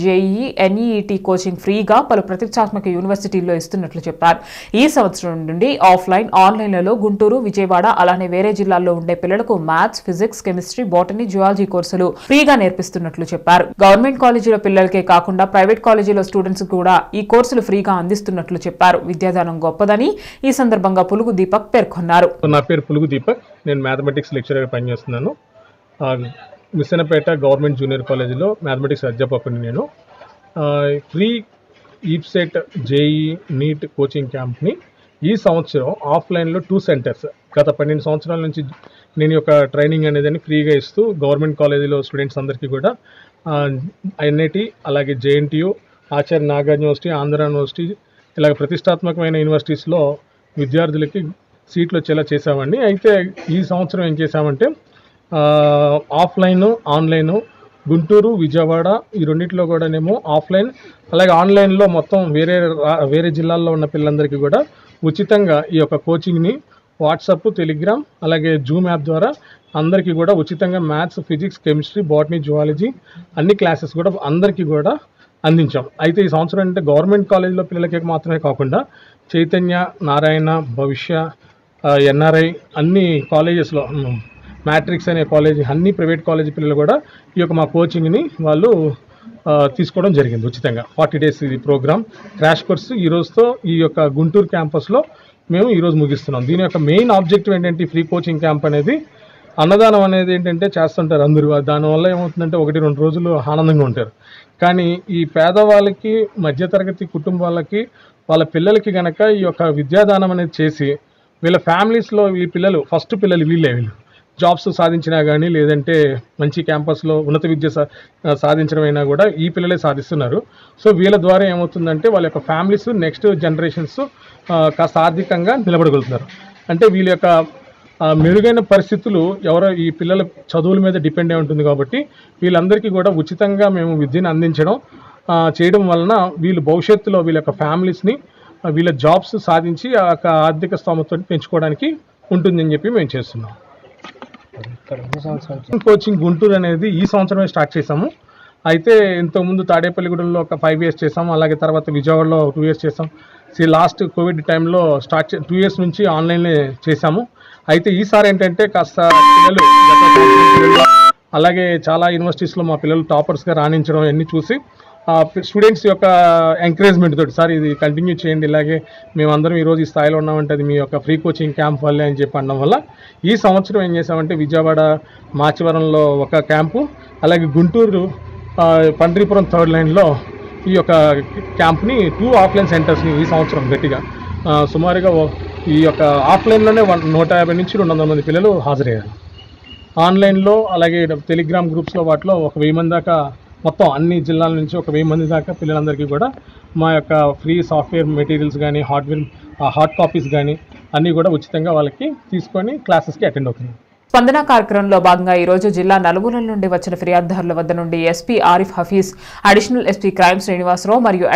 JEE ఎన్ఈఈటీ coaching ఫ్రీగా పలు ప్రతిష్టాత్మక యూనివర్సిటీల్లో ఇస్తున్నట్లు చెప్పారు. ఈ సంవత్సరం నుండి ఆఫ్లైన్ ఆన్లైన్లలో గుంటూరు విజయవాడ అలానే వేరే జిల్లాల్లో ఉండే పిల్లలకు maths physics chemistry botany zoology కోర్సులు ఫ్రీగా నేర్పిస్తున్నట్లు చెప్పారు. గవర్నమెంట్ కాలేజీల పిల్లలకే కాకుండా ప్రైవేట్ కాలేజీలో స్టూడెంట్స్ కూడా ఈ కోర్సులు ఫ్రీగా అందిస్తున్నట్లు చెప్పారు. విద్యాదానం గొప్పదని ఈ సందర్భంగా పులుగు దీపక్ పేర్కొన్నారు. నా పేరు పులుగు దీపక్. నేను మ్యాథమెటిక్స్ లెక్చరర్ పనిచేస్తున్నాను. మిస్సనపేట గవర్నమెంట్ జూనియర్ కాలేజీలో మ్యాథమెటిక్స్ అధ్యాపకుని నేను. Free EAPCET JEE NEET coaching క్యాంప్ని ఈ సంవత్సరం ఆఫ్లైన్లో టూ సెంటర్స్. గత పన్నెండు సంవత్సరాల నుంచి నేను యొక్క ట్రైనింగ్ అనేది ఫ్రీగా ఇస్తూ గవర్నమెంట్ కాలేజీలో స్టూడెంట్స్ అందరికీ కూడా ఎన్ఐటి అలాగే JNTU Acharya Nagarjuna university Andhra university ఇలాగ ప్రతిష్టాత్మకమైన యూనివర్సిటీస్లో విద్యార్థులకి సీట్లు వచ్చేలా చేసామండి అయితే ఈ సంవత్సరం ఏం చేసామంటే ఆఫ్లైన్ ఆన్లైన్ గుంటూరు విజయవాడ ఈ రెండిట్లో కూడానేమో ఆఫ్లైన్. అలాగే ఆన్లైన్లో మొత్తం వేరే రా- వేరే జిల్లాల్లో ఉన్న పిల్లలందరికీ కూడా ఉచితంగా ఈ యొక్క కోచింగ్ని వాట్సాప్ టెలిగ్రామ్ అలాగే జూమ్ యాప్ ద్వారా అందరికీ కూడా ఉచితంగా maths physics chemistry botany zoology అన్ని క్లాసెస్ కూడా అందరికీ కూడా అందించాం. అయితే ఈ సంవత్సరం అంటే గవర్నమెంట్ కాలేజీలో పిల్లలకి మాత్రమే కాకుండా చైతన్య నారాయణ భవిష్య ఎన్ఆర్ఐ అన్ని కాలేజెస్లో మ్యాట్రిక్స్ అనే కాలేజీ అన్ని ప్రైవేట్ కాలేజీ పిల్లలు కూడా ఈ యొక్క మా కోచింగ్ని వాళ్ళు తీసుకోవడం జరిగింది ఉచితంగా. ఫార్టీ డేస్ ఇది ప్రోగ్రామ్. క్రాష్ కోర్స్ ఈ రోజుతో ఈ యొక్క గుంటూరు క్యాంపస్లో మేము ఈరోజు ముగిస్తున్నాం. దీని యొక్క మెయిన్ ఆబ్జెక్టివ్ ఏంటంటే ఫ్రీ కోచింగ్ క్యాంప్ అనేది. అన్నదానం అనేది ఏంటంటే చేస్తుంటారు అందరూ. దానివల్ల ఏమవుతుందంటే ఒకటి రెండు రోజులు ఆనందంగా ఉంటారు. కానీ ఈ పేదవాళ్ళకి మధ్యతరగతి కుటుంబాలకి వాళ్ళ పిల్లలకి కనుక ఈ యొక్క విద్యాదానం అనేది చేసి వీళ్ళ ఫ్యామిలీస్లో ఈ పిల్లలు ఫస్ట్ పిల్లలు వీళ్ళే వీళ్ళు. జాబ్స్ సాధించినా కానీ లేదంటే మంచి క్యాంపస్లో ఉన్నత విద్య సా సాధించడమైనా కూడా ఈ పిల్లలే సాధిస్తున్నారు. సో వీళ్ళ ద్వారా ఏమవుతుందంటే వాళ్ళ యొక్క ఫ్యామిలీస్ నెక్స్ట్ జనరేషన్స్ కాస్త ఆర్థికంగా నిలబడగలుగుతున్నారు అంటే వీళ్ళ యొక్క మెరుగైన పరిస్థితులు ఎవరో ఈ పిల్లల చదువుల మీద డిపెండ్ అయి ఉంటుంది కాబట్టి వీళ్ళందరికీ కూడా ఉచితంగా మేము విద్యను అందించడం చేయడం వలన వీళ్ళు భవిష్యత్తులో వీళ్ళ యొక్క ఫ్యామిలీస్ని వీళ్ళ జాబ్స్ సాధించి ఆ యొక్క ఆర్థిక స్తోమతను పెంచుకోవడానికి ఉంటుందని చెప్పి మేము చేస్తున్నాం. కోచింగ్ గుంటూరు అనేది ఈ సంవత్సరమే స్టార్ట్ చేసాము అయితే ఇంతకుముందు తాడేపల్లిగూడెంలో ఒక ఫైవ్ ఇయర్స్ చేసాము అలాగే తర్వాత విజయవాడలో టూ ఇయర్స్ చేసాం సి లాస్ట్ కోవిడ్ టైంలో స్టార్ట్ టూ ఇయర్స్ నుంచి ఆన్లైన్లో చేసాము అయితే ఈసారి ఏంటంటే కాస్త పిల్లలు పిల్లలు, అలాగే చాలా యూనివర్సిటీస్లో మా పిల్లలు టాపర్స్గా రాణించడం అన్నీ చూసి స్టూడెంట్స్ యొక్క ఎంకరేజ్మెంట్ తోటి సార్ ఇది కంటిన్యూ చేయండి ఇలాగే మేమందరం ఈరోజు ఈ స్థాయిలో ఉన్నామంటే అది మీ యొక్క ఫ్రీ కోచింగ్ క్యాంప్ వల్లే అని చెప్పి అనడం వల్ల ఈ సంవత్సరం ఏం చేసామంటే విజయవాడ మాచివరంలో ఒక క్యాంపు అలాగే గుంటూరు పండ్రీపురం థర్డ్ లైన్లో ఈ యొక్క క్యాంప్ని టూ ఆఫ్లైన్ సెంటర్స్ని ఈ సంవత్సరం గట్టిగా. సుమారుగా ఈ యొక్క ఆఫ్లైన్లోనే వన్ నూట యాభై నుంచి రెండు వందల మంది పిల్లలు హాజరయ్యారు. ఆన్లైన్లో అలాగే టెలిగ్రామ్ గ్రూప్స్లో వాటిలో ఒక వెయ్యి మంది దాకా మొత్తం అన్ని జిల్లాల నుంచి ఒక వెయ్యి మంది దాకా పిల్లలందరికీ కూడా మా యొక్క ఫ్రీ సాఫ్ట్వేర్ మెటీరియల్స్ కానీ హార్డ్వేర్ హార్డ్ కాపీస్ కానీ అన్నీ కూడా ఉచితంగా వాళ్ళకి తీసుకొని క్లాసెస్కి అటెండ్ అవుతున్నాయి స్పందన కార్యక్రమంలో భాగంగా ఈ రోజు జిల్లా నలుగుల నుండి వచ్చిన ఫిర్యాదుదారుల వద్ద నుండి SP Arif Hafeez additional SP crime Srinivasarao మరియు